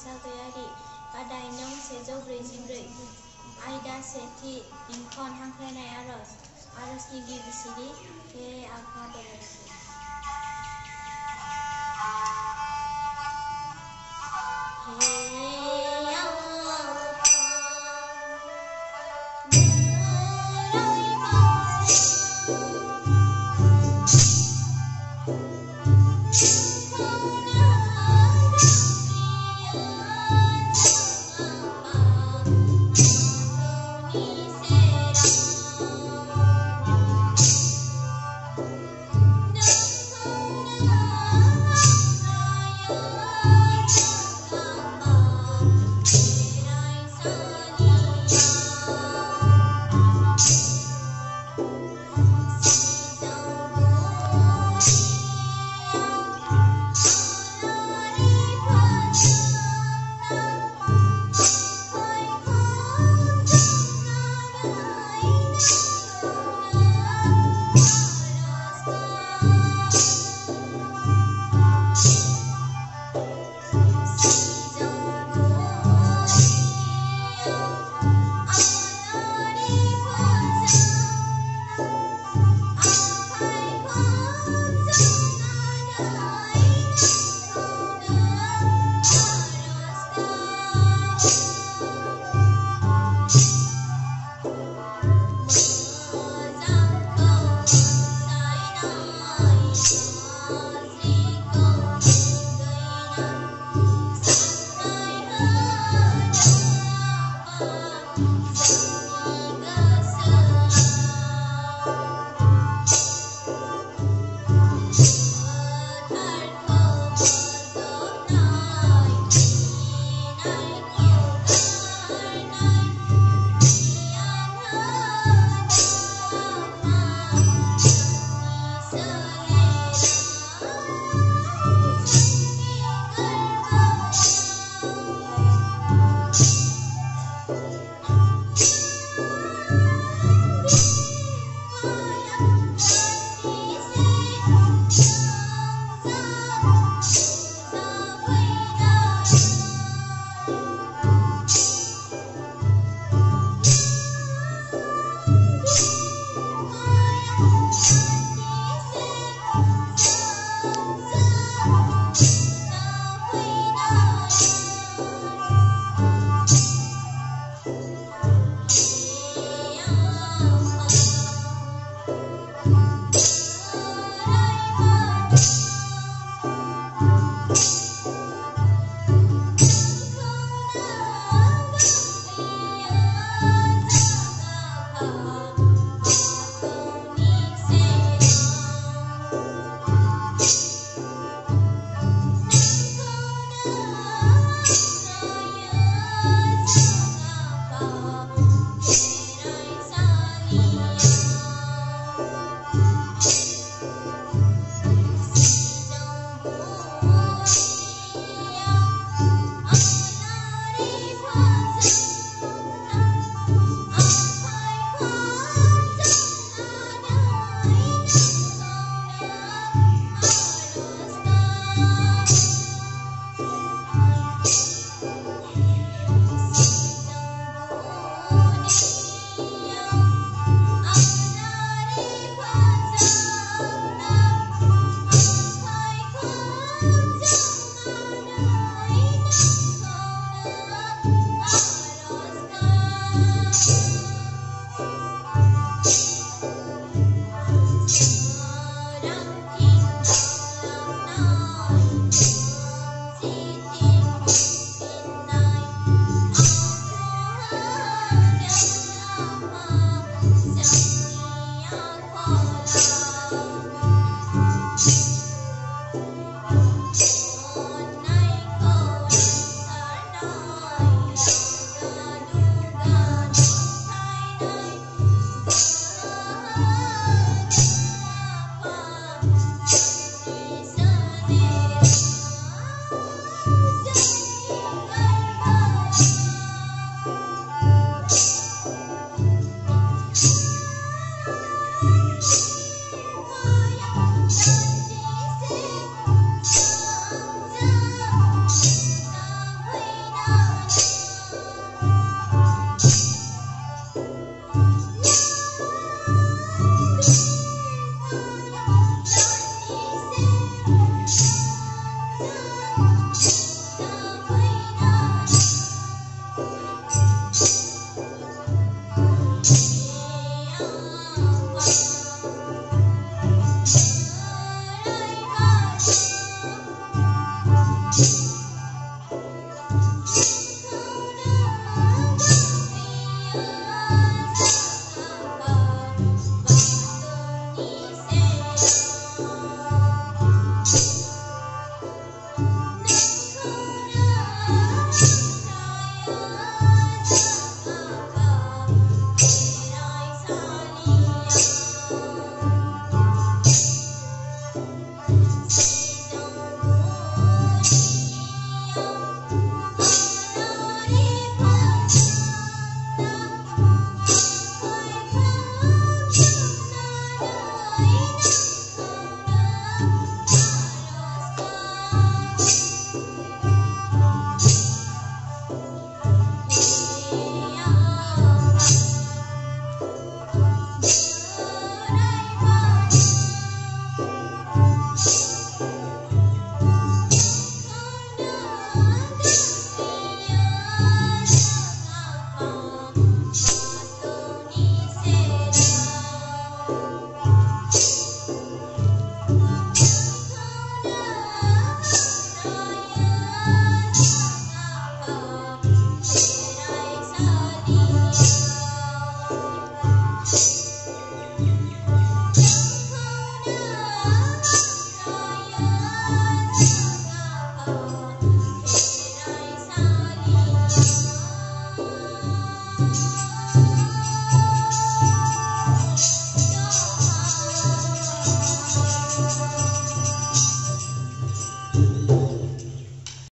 बैसागोयारि आदाय नं सेजौ ब्रैजिब्रै आयदा सेथि बेंखन हांख्रायनाय आरज आरजनि गिबि सिरि हे आफा बोराइ